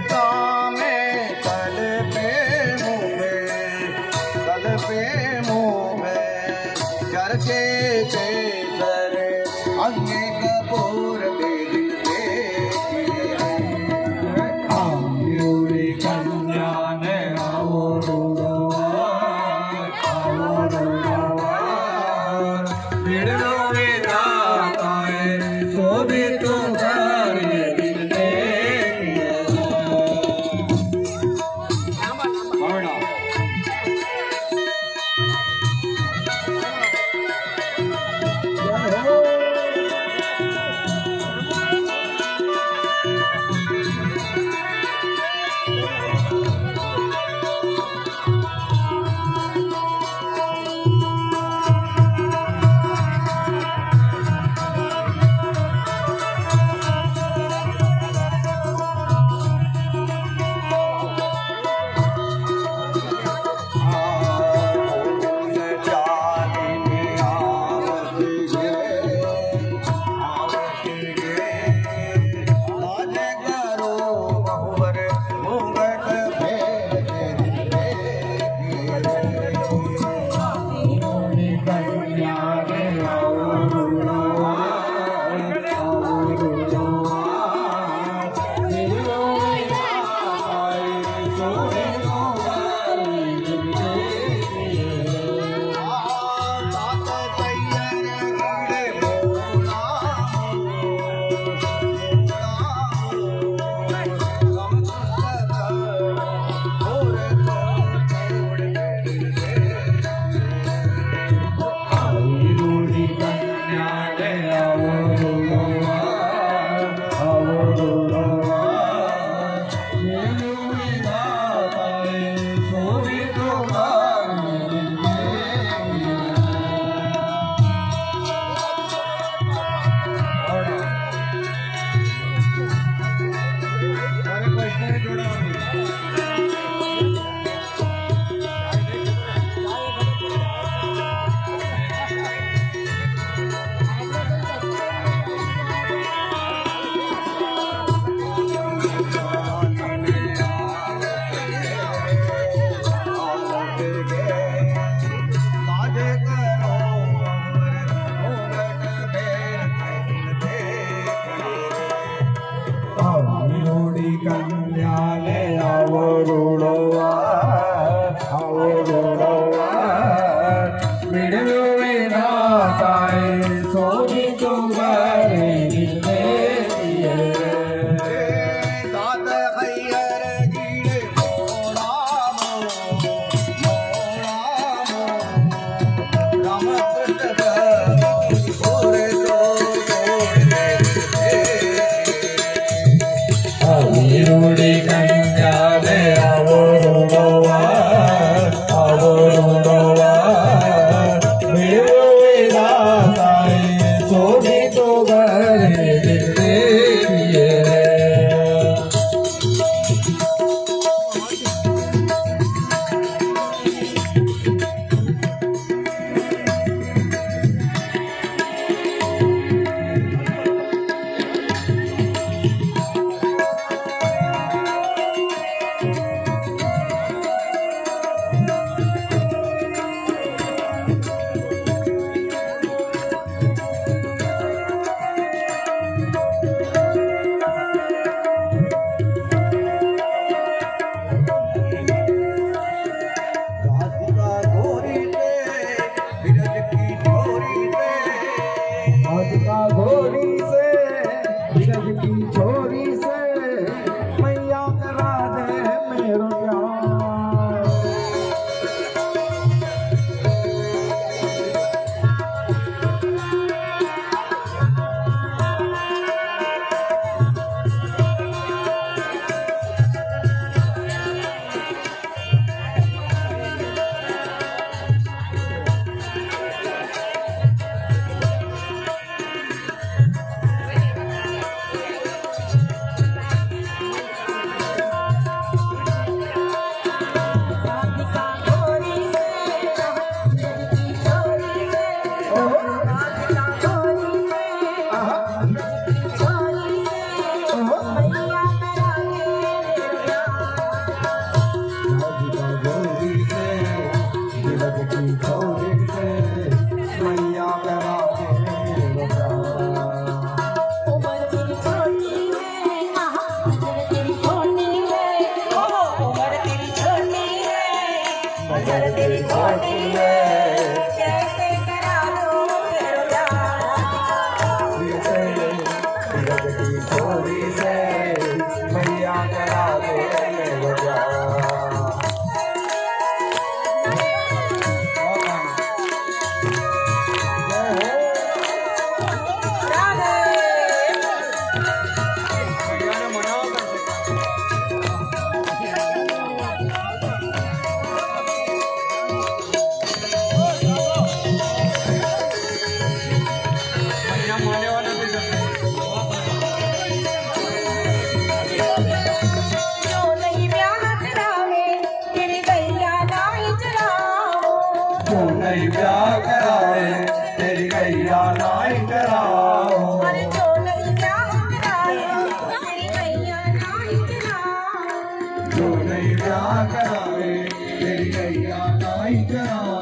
का Yeah. घोरी से नहीं क्या करावे तेरी गैया नाई कराओ। जो नहीं क्या करावे तेरी गैया नाई कराओ।